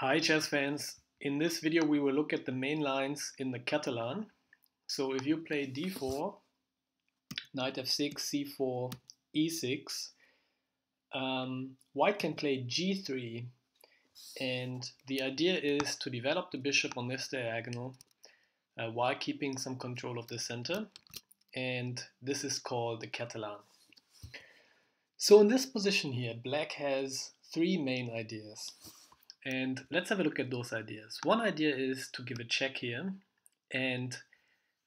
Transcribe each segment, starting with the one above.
Hi chess fans, in this video we will look at the main lines in the Catalan. So if you play d4, knight f6, c4, e6, um, white can play g3 and the idea is to develop the bishop on this diagonal uh, while keeping some control of the center and this is called the Catalan. So in this position here, black has three main ideas. And let's have a look at those ideas. One idea is to give a check here and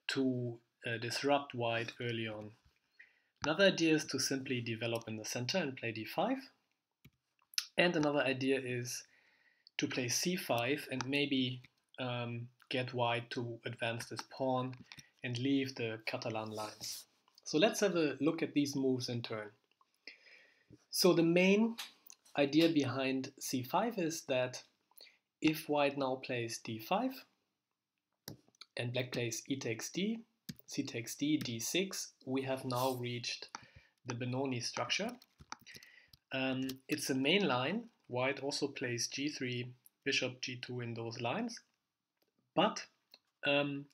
to uh, disrupt white early on. Another idea is to simply develop in the center and play d5. And another idea is to play c5 and maybe um, get white to advance this pawn and leave the Catalan lines. So let's have a look at these moves in turn. So the main idea behind c5 is that if white now plays d5 and black plays e takes d, c takes d, d6, we have now reached the Benoni structure. Um, it's a main line. White also plays g3, bishop g2 in those lines. But um,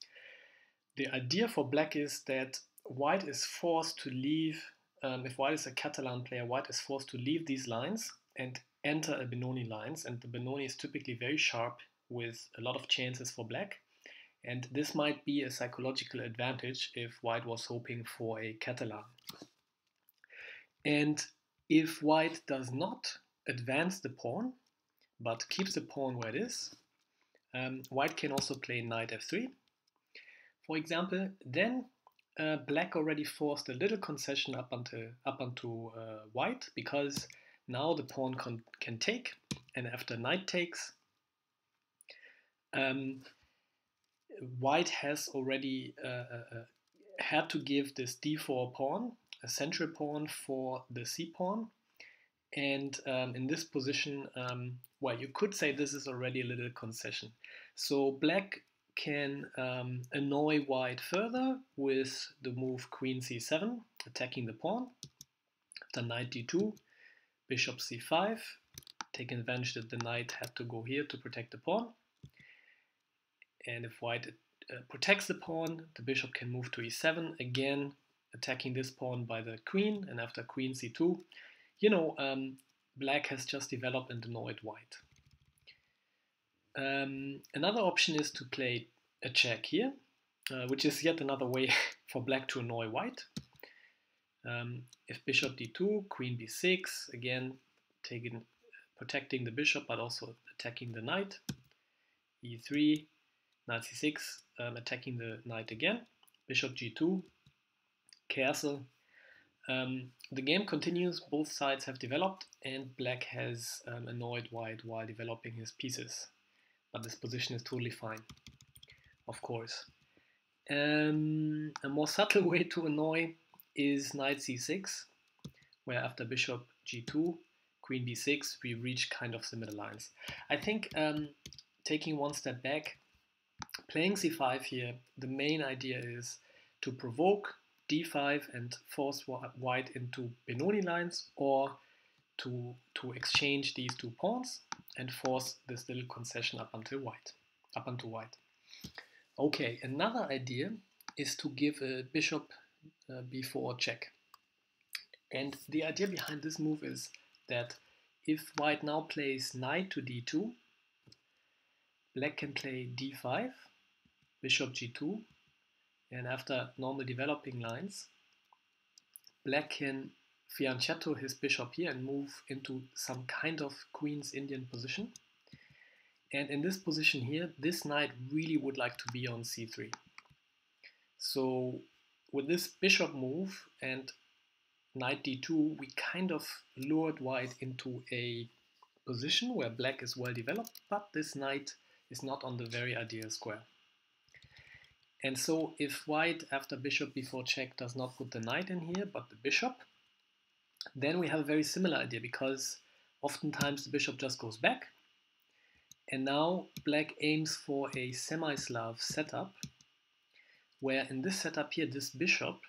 the idea for black is that white is forced to leave, um, if white is a Catalan player, white is forced to leave these lines and enter a Benoni lines. And the Benoni is typically very sharp with a lot of chances for black. And this might be a psychological advantage if white was hoping for a Catalan. And if white does not advance the pawn, but keeps the pawn where it is, um, white can also play knight f3. For example, then uh, black already forced a little concession up onto, up onto uh, white because now the pawn can, can take, and after knight takes, um, white has already uh, uh, uh had to give this d4 pawn, a central pawn for the c pawn. And um, in this position, um, well, you could say this is already a little concession. So black can um, annoy white further with the move queen c7, attacking the pawn. After knight d2, bishop c5, taking advantage that the knight had to go here to protect the pawn. And if white uh, protects the pawn, the bishop can move to e7, again attacking this pawn by the queen, and after queen c2, you know, um, black has just developed and annoyed white. Um, another option is to play a check here, uh, which is yet another way for black to annoy white. Um, if bishop d2, queen b6, again taking, protecting the bishop but also attacking the knight. e3, knight c6, um, attacking the knight again. Bishop g2, castle. Um, the game continues, both sides have developed and black has um, annoyed white while developing his pieces. But this position is totally fine, of course. Um, a more subtle way to annoy is knight c6, where after bishop g2, queen b6, we reach kind of similar lines. I think um, taking one step back, playing c5 here, the main idea is to provoke d5 and force white into Benoni lines or to, to exchange these two pawns and force this little concession up until white, up until white. Okay, another idea is to give a bishop uh, b4 check. And the idea behind this move is that if white now plays knight to d2, black can play d5, bishop g2, and after normal developing lines, black can fianchetto his bishop here and move into some kind of queen's Indian position. And in this position here, this knight really would like to be on c3. So with this bishop move and knight d2, we kind of lured white into a position where black is well developed, but this knight is not on the very ideal square. And so if white after bishop b4 check does not put the knight in here, but the bishop, then we have a very similar idea because oftentimes the bishop just goes back. And now black aims for a semi-Slav setup where in this setup here, this bishop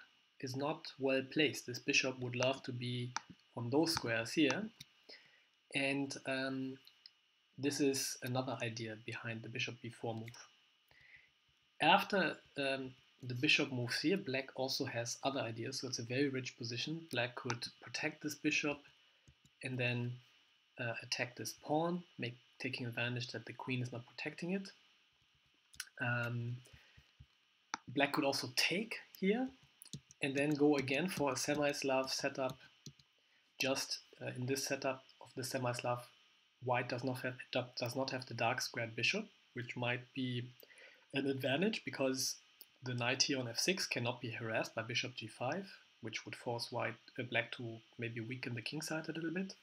is not well placed. This bishop would love to be on those squares here. And um, this is another idea behind the bishop b4 move. After um, the bishop moves here, black also has other ideas, so it's a very rich position. Black could protect this bishop and then uh, attack this pawn, make taking advantage that the queen is not protecting it. Um, black could also take here and then go again for a semi-Slav setup. Just uh, in this setup of the semi-Slav, white does not have does not have the dark squared bishop, which might be an advantage because the knight here on f6 cannot be harassed by bishop g5, which would force white uh, black to maybe weaken the king side a little bit.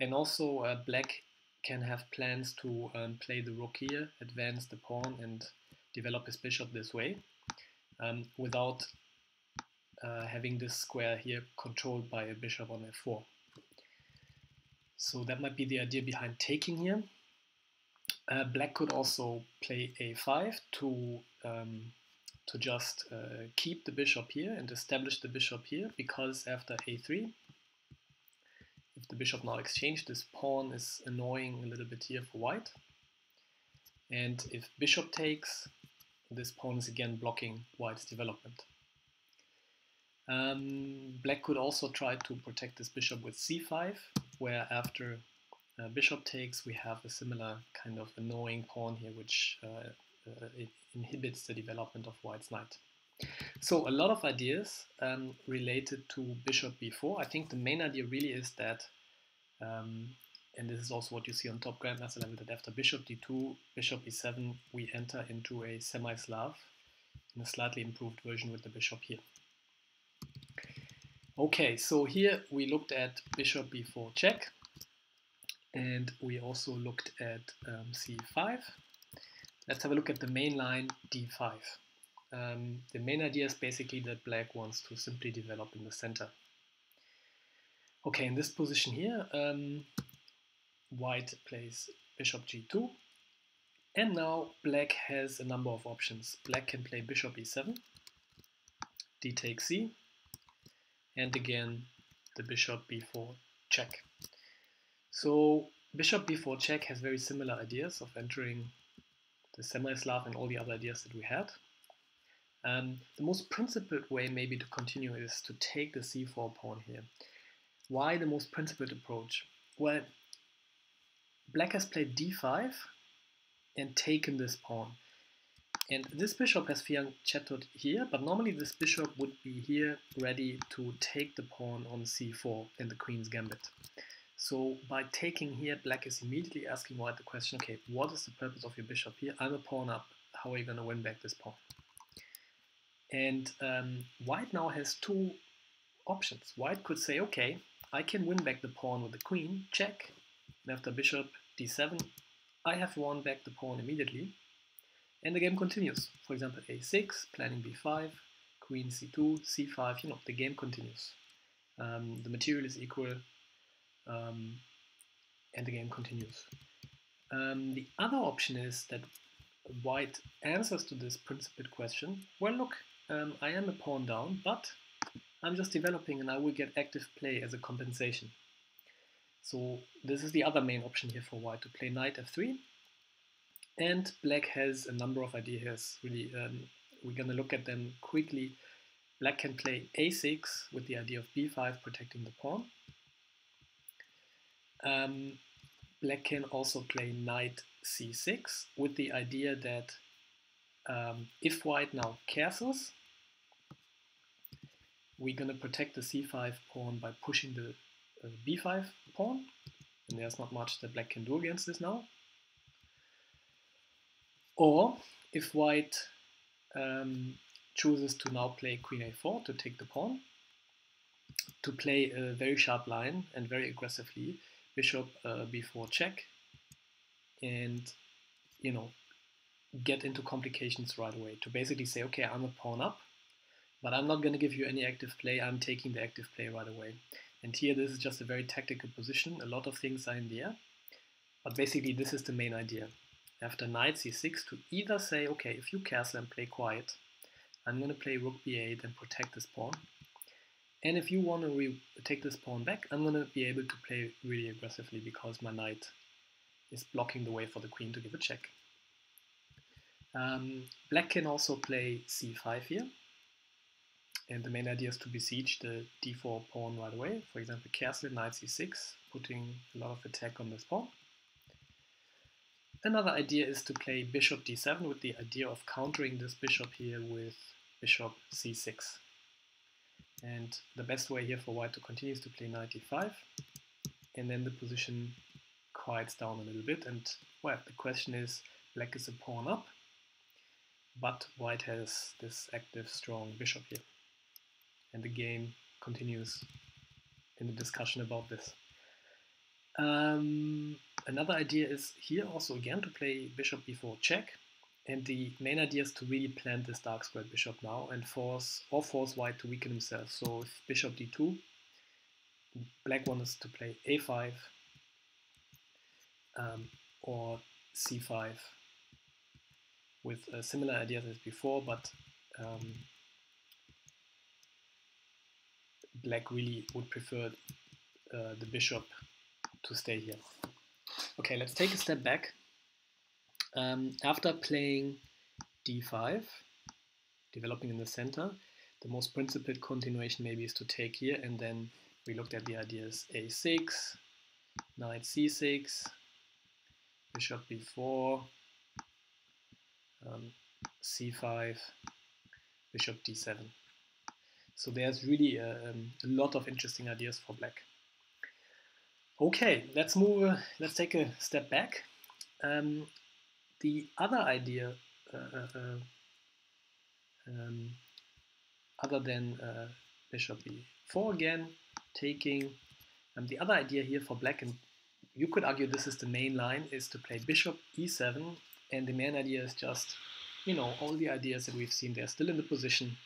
And also uh, black can have plans to um, play the rook here, advance the pawn and develop his bishop this way um, without uh, having this square here controlled by a bishop on f4. So that might be the idea behind taking here. Uh, black could also play a5 to um, to just uh, keep the bishop here and establish the bishop here because after a3 if the bishop now exchange this pawn is annoying a little bit here for white and if bishop takes this pawn is again blocking white's development. Um, black could also try to protect this bishop with c5 where after uh, bishop takes we have a similar kind of annoying pawn here which uh, uh, inhibits the development of white's knight. So a lot of ideas um, related to bishop b4. I think the main idea really is that, um, and this is also what you see on top grandmaster level, that after bishop d2, bishop e7, we enter into a semi-Slav in a slightly improved version with the bishop here. Okay, so here we looked at bishop b4 check, and we also looked at um, c5. Let's have a look at the main line d5. Um, the main idea is basically that black wants to simply develop in the center. Okay, in this position here, um, white plays bishop g2. And now black has a number of options. Black can play bishop e7, d takes c, and again the bishop b4 check. So bishop b4 check has very similar ideas of entering the semi-Slav and all the other ideas that we had. Um, the most principled way maybe to continue is to take the c4 pawn here. Why the most principled approach? Well, black has played d5 and taken this pawn. And this bishop has fianchettoed here, but normally this bishop would be here ready to take the pawn on c4 in the queen's gambit. So by taking here, black is immediately asking white the question, okay, what is the purpose of your bishop here? I'm a pawn up. How are you going to win back this pawn? And um, white now has two options. White could say, okay, I can win back the pawn with the queen, check. After bishop d7, I have won back the pawn immediately. And the game continues. For example, a6, planning b5, queen c2, c5, you know, the game continues. Um, the material is equal, um, and the game continues. Um, the other option is that white answers to this principled question, well look, um, I am a pawn down, but I'm just developing and I will get active play as a compensation. So this is the other main option here for white, to play knight f3. And black has a number of ideas, really. Um, we're going to look at them quickly. Black can play a6 with the idea of b5 protecting the pawn. Um, black can also play knight c6 with the idea that um, if white now castles, we're going to protect the c5 pawn by pushing the uh, b5 pawn. And there's not much that black can do against this now. Or if white um, chooses to now play queen a4 to take the pawn, to play a very sharp line and very aggressively, bishop uh, b4 check, and you know get into complications right away. To basically say, okay, I'm a pawn up, but I'm not going to give you any active play. I'm taking the active play right away. And here, this is just a very tactical position. A lot of things are in the air, but basically, this is the main idea. After knight c6, to either say, okay, if you castle and play quiet, I'm going to play rook b8 and protect this pawn. And if you want to take this pawn back, I'm going to be able to play really aggressively because my knight is blocking the way for the queen to give a check. Um, black can also play c5 here. And the main idea is to besiege the d4 pawn right away. For example, castle, knight c6, putting a lot of attack on this pawn. Another idea is to play bishop d7 with the idea of countering this bishop here with bishop c6. And the best way here for white to continue is to play knight d5. And then the position quiets down a little bit. And well, the question is, black is a pawn up, but white has this active, strong bishop here and the game continues in the discussion about this. Um, another idea is here also again to play bishop b4 check, and the main idea is to really plant this dark squared bishop now and force or force white to weaken himself. So if bishop d2, black wants to play a5 um, or c5 with similar ideas as before, but um, black really would prefer uh, the bishop to stay here. Okay, let's take a step back. Um, after playing d5, developing in the center, the most principled continuation maybe is to take here and then we looked at the ideas a6, knight c6, bishop b4, um, c5, bishop d7. So there's really a, um, a lot of interesting ideas for black. Okay, let's move, uh, let's take a step back. Um, the other idea, uh, uh, uh um, other than uh, bishop e4 again, taking, um, the other idea here for black, and you could argue this is the main line, is to play bishop e7, and the main idea is just, you know, all the ideas that we've seen, they're still in the position,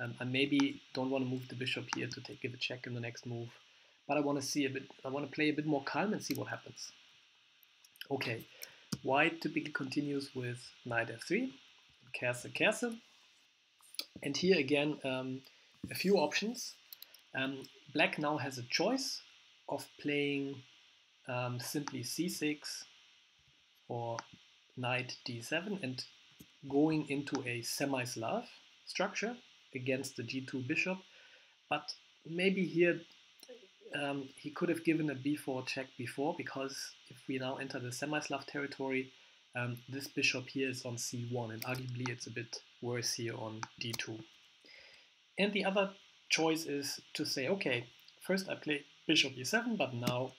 um, I maybe don't want to move the bishop here to take, give a check in the next move, but I want to see a bit, I want to play a bit more calm and see what happens. Okay, white typically continues with knight f3, castle, castle, and here again um, a few options. Um, black now has a choice of playing um, simply c6 or knight d7 and going into a semi-Slav structure against the g2 bishop, but maybe here um, he could have given a b4 check before, because if we now enter the semi-Slav territory, um, this bishop here is on c1, and arguably it's a bit worse here on d2. And the other choice is to say, okay, first I play bishop e7, but now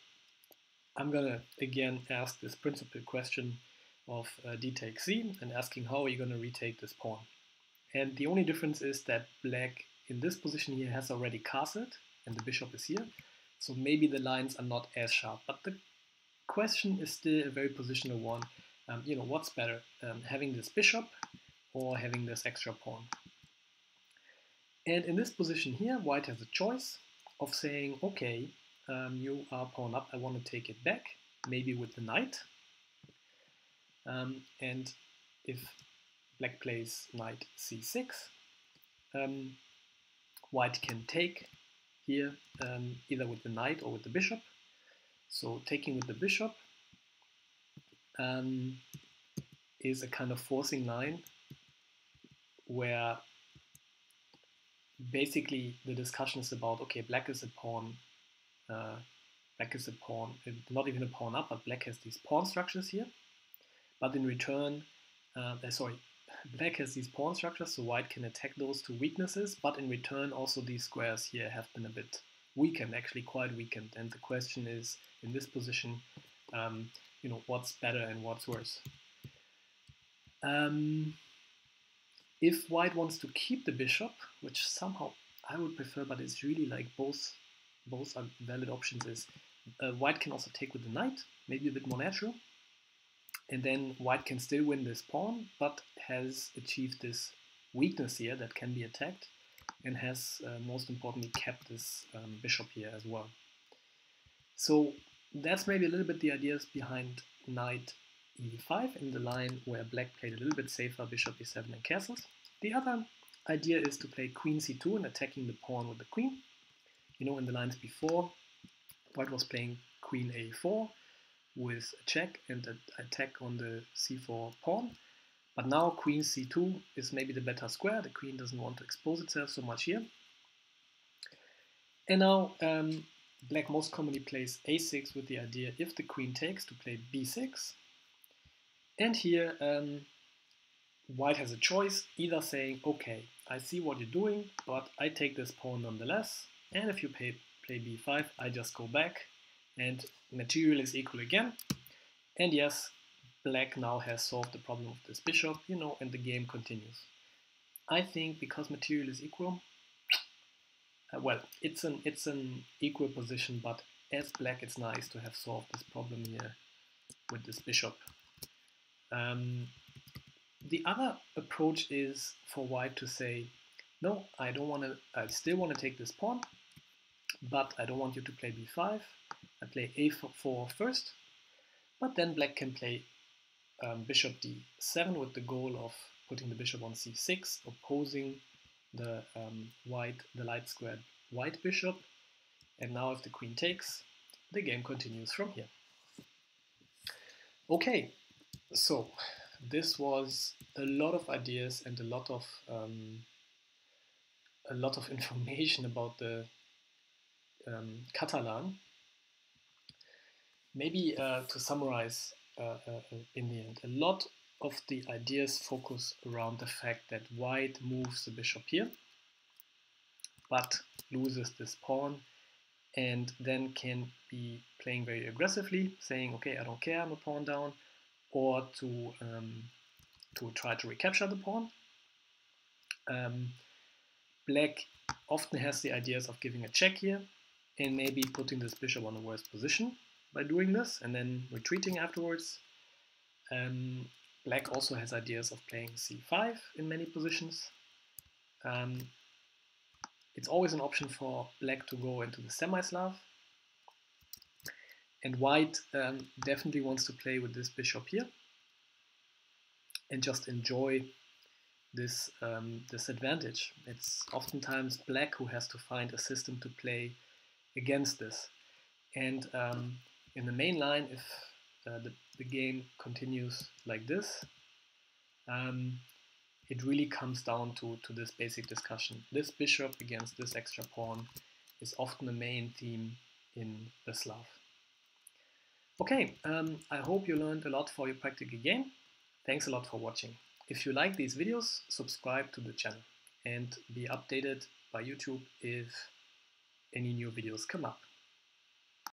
I'm gonna again ask this principal question of uh, d takes c and asking how are you gonna retake this pawn. And the only difference is that black in this position here has already castled and the bishop is here. So maybe the lines are not as sharp, but the question is still a very positional one. Um, you know, what's better, um, having this bishop or having this extra pawn? And in this position here, white has a choice of saying, okay, um, you are pawn up, I want to take it back, maybe with the knight. Um, and if black plays knight c6. Um, white can take here um, either with the knight or with the bishop. So taking with the bishop um, is a kind of forcing line where basically the discussion is about okay black is a pawn uh, black is a pawn not even a pawn up but black has these pawn structures here but in return uh, sorry black has these pawn structures, so white can attack those two weaknesses, but in return also these squares here have been a bit weakened, actually quite weakened. And the question is, in this position, um, you know, what's better and what's worse? Um, if white wants to keep the bishop, which somehow I would prefer, but it's really like both both are valid options, is uh, white can also take with the knight, maybe a bit more natural. And then white can still win this pawn, but has achieved this weakness here that can be attacked and has uh, most importantly kept this um, bishop here as well. So that's maybe a little bit the ideas behind knight e5 in the line where black played a little bit safer bishop e7 and castles. The other idea is to play queen c2 and attacking the pawn with the queen. You know, in the lines before, white was playing queen a4, with a check and an attack on the c4 pawn. But now queen c2 is maybe the better square. The queen doesn't want to expose itself so much here. And now um, black most commonly plays a6 with the idea if the queen takes to play b6. And here um, white has a choice, either saying, okay, I see what you're doing, but I take this pawn nonetheless, and if you play, play b5, I just go back, and material is equal again. And yes, black now has solved the problem of this bishop, you know, and the game continues. I think because material is equal, uh, well, it's an it's an equal position, but as black, it's nice to have solved this problem here with this bishop. Um, the other approach is for white to say, no, I don't want to, I still want to take this pawn, but I don't want you to play b5. I play a4 first, but then black can play um, bishop d7 with the goal of putting the bishop on c6, opposing the um, white, the light squared white bishop. And now if the queen takes, the game continues from here. Okay, so this was a lot of ideas and a lot of um, a lot of information about the um, Catalan. Maybe uh, to summarize uh, uh, in the end, a lot of the ideas focus around the fact that white moves the bishop here, but loses this pawn and then can be playing very aggressively, saying, okay, I don't care, I'm a pawn down, or to, um, to try to recapture the pawn. Um, black often has the ideas of giving a check here and maybe putting this bishop on a worse position by doing this and then retreating afterwards. Um, black also has ideas of playing c5 in many positions. Um, it's always an option for black to go into the semi-Slav and white um, definitely wants to play with this bishop here and just enjoy this, um, this advantage. It's oftentimes black who has to find a system to play against this. And um, in the main line, if uh, the, the game continues like this, um, it really comes down to, to this basic discussion. This bishop against this extra pawn is often the main theme in the Slav. Okay, um, I hope you learned a lot for your practical game. Thanks a lot for watching. If you like these videos, subscribe to the channel and be updated by YouTube if any new videos come up.